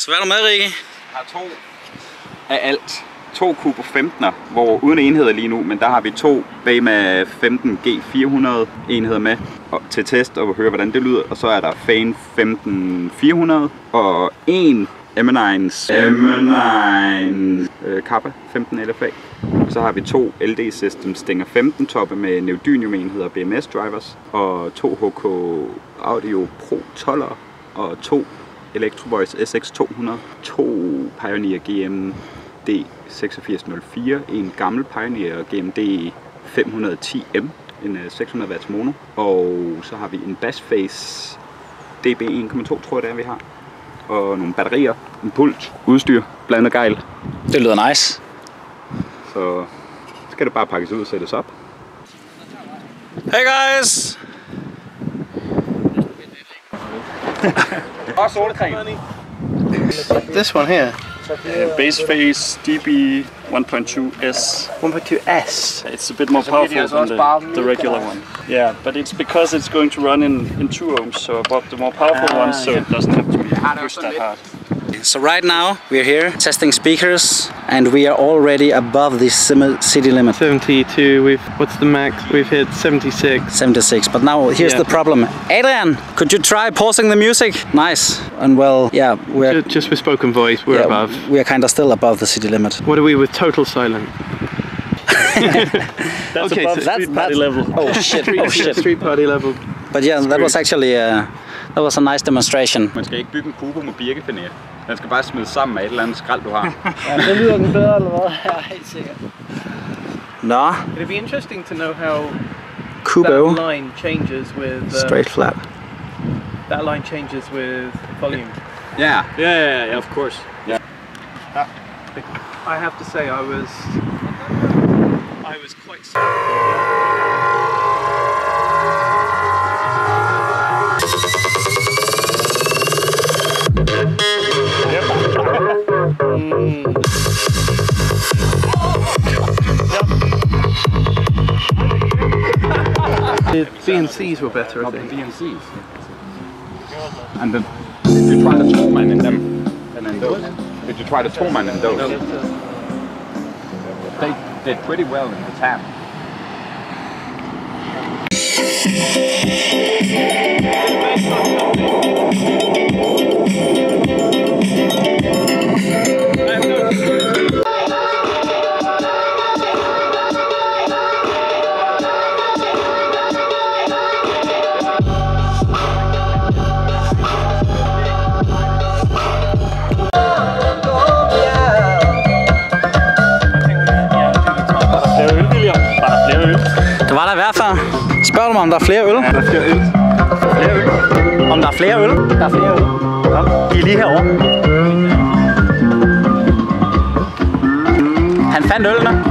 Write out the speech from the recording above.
Så hvad er der med, Rikke? Jeg har to af alt. To Cooper 15'er, hvor uden enheder lige nu, men der har vi to Bama 15 G400 enheder med og, til test og høre, hvordan det lyder. Og så er der Fan 15 400 og en M9's M9 øh, Kappa 15 LFA. Og så har vi to LD System Stinger 15 toppe med neodymium enheder og BMS drivers og to HK Audio Pro 12'er og to Electrovoice SX200, to Pioneer GM D8604, en gammel Pioneer GMD 510M, en øh, 600 watts mono, og så har vi en Bassface DB 1.2, tror jeg det er, vi har, og nogle batterier, en pult, udstyr, blandet gejl, Det lyder nice. så skal det bare pakkes ud og sættes op. Hey guys! Og solcreme. This one here, uh, Base phase DB 1.2S. 1.2S. It's a bit more powerful than the, the regular one. Yeah, but it's because it's going to run in, in 2 ohms, so above the more powerful ah, one, so it doesn't have to be pushed that hard. So right now we're here testing speakers and we are already above the city limit. 72, we've, what's the max? We've hit 76. 76. But now here's Yeah. the problem. Adrian, could you try pausing the music? Nice. And well, yeah, we're Ju- Just with spoken voice, we're yeah, above. we are kind of still above the city limit. What are we with total silence? That's Okay, above so street party that's- level. Oh shit! Oh shit! Street party level. But yeah, that was actually uh, that was a nice demonstration. Man skal ikke bygge en cubo med birkefinere. Den skal bare smides sammen med et eller andet skrald, du har. Det lyder den bedre, eller hvad? Ja, helt sikkert. No, It'd be interesting to know how Cubo, that line changes with uh, straight flat. that line changes with volume. Ja, Yeah, yeah, yeah, of course. Yeah. I have to say, I was I was quite. The B&Cs were better, I the think. DMCs. And then, did you try the Tollman in them? And then those? Did you try the Tollman in those? They did pretty well in the tab. Var der i hvert fald. Spørg du mig, om der er flere øl? Der skal øl. Flere øl. Om der er flere øl? Der er flere øl. Kom, de er lige herovre. Han fandt ølene.